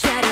try to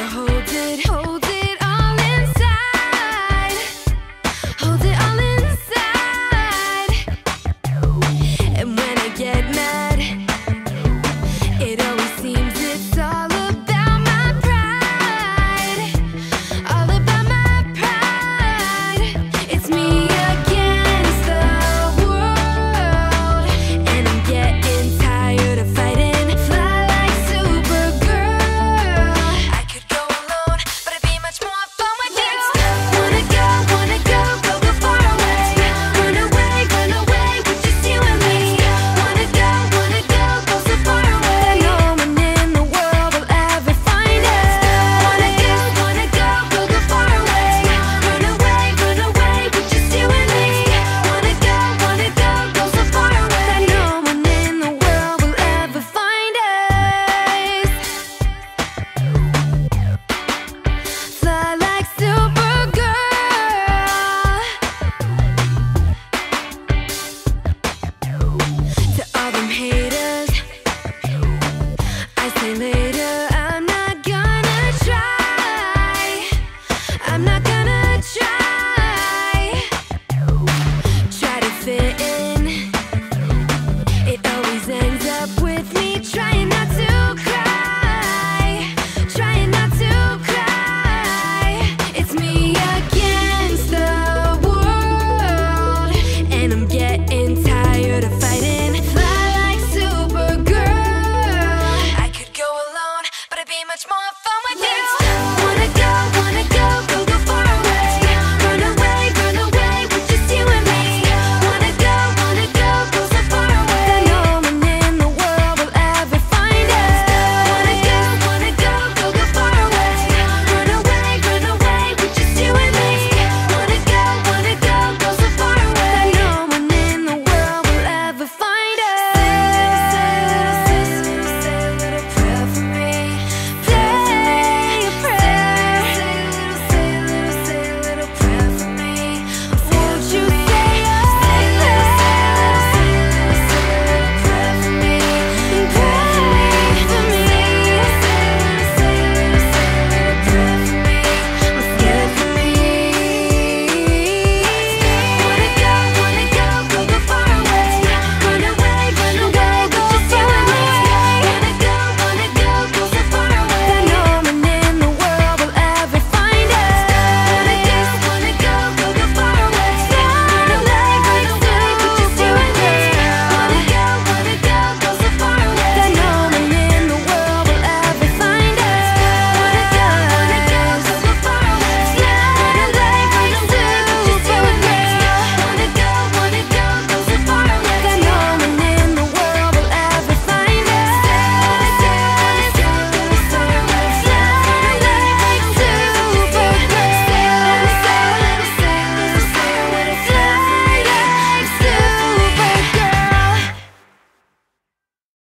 gonna try.